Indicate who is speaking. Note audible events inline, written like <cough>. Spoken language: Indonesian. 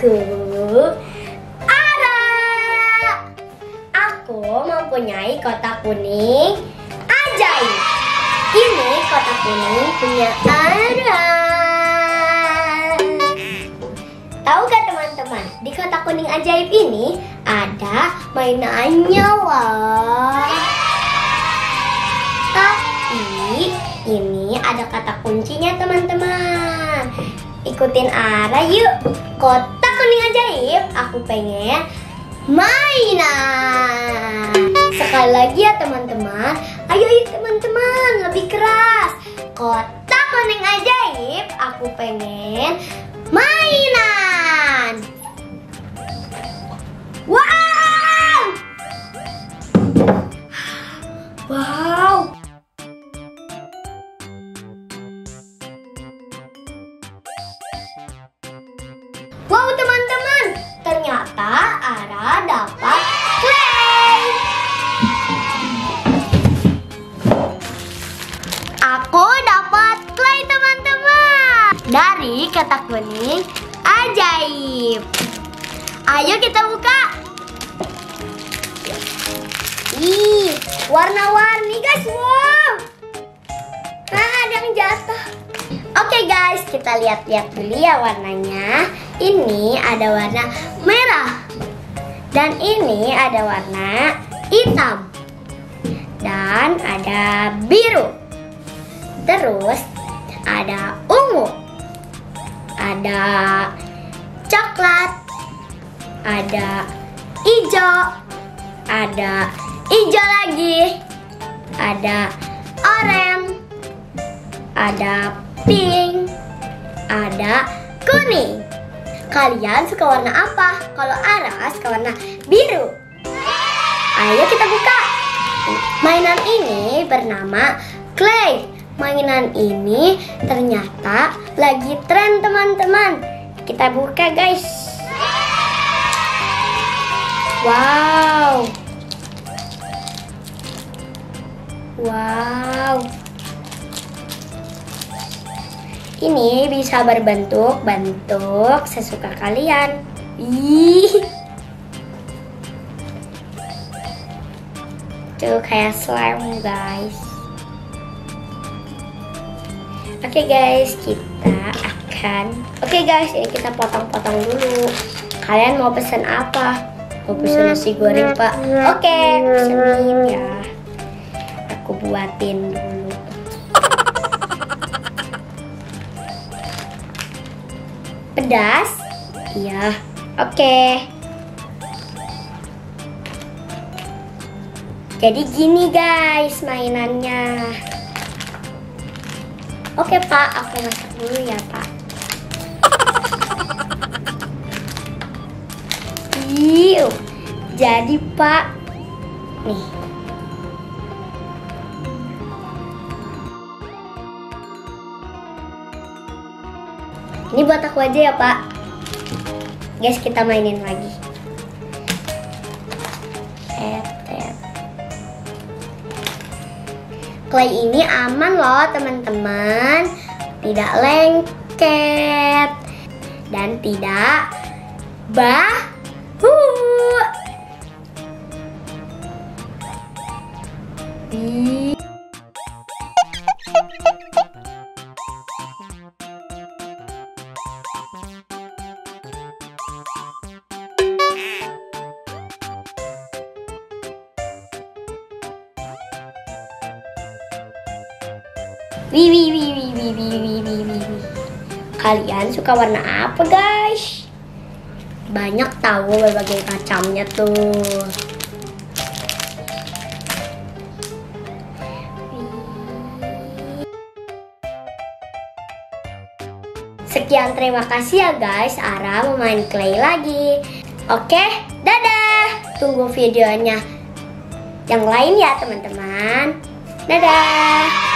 Speaker 1: aku Ara. Aku mempunyai kotak kuning ajaib. Ini kotak kuning punya Ara. Tahu gak teman-teman, di kotak kuning ajaib ini ada mainannya loh. Tapi ini ada kata kuncinya teman-teman. Ikutin arah yuk. Kotak kuning ajaib, aku pengen mainan. Sekali lagi ya teman-teman. Ayo ayo teman-teman, lebih keras. Kotak kuning ajaib, aku pengen Ara dapat clay. Aku dapat clay teman-teman dari kotak kuning ajaib. Ayo kita buka. Ih, warna-warni guys, wow. Ah, ada yang jatuh. Oke guys, kita lihat-lihat dulu ya warnanya. Ini ada warna merah. Dan ini ada warna hitam. Dan ada biru. Terus ada ungu. Ada coklat. Ada hijau. Ada hijau lagi. Ada oranye. Ada pink, ada kuning. Kalian suka warna apa? Kalau Ara suka warna biru. Ayo kita buka. Mainan ini bernama clay. Mainan ini ternyata lagi tren teman-teman. Kita buka guys. Wow. Wow. Ini bisa berbentuk-bentuk sesuka kalian. Ih. Tuh kayak slime guys. Oke guys, kita akan Oke guys, ini kita potong-potong dulu. Kalian mau pesan apa? Mau pesan nasi goreng, Pak? Oke, pesenin ya. Aku buatin dulu. Pedas? Iya. Oke. Jadi gini guys mainannya. Oke pak, aku masak dulu ya pak. <laughs> Iu, jadi pak, nih. Ini buat aku aja ya pak. Guys kita mainin lagi. Clay ini aman loh teman-teman. Tidak lengket dan tidak bahu. Ih. Wiwi wiwi wiwi wiwi wiwi. Kalian suka warna apa guys? Banyak tahu berbagai macamnya tuh. Sekian terima kasih ya guys, Ara mau main clay lagi. Oke, dadah. Tunggu videonya yang lain ya teman-teman. Dadah.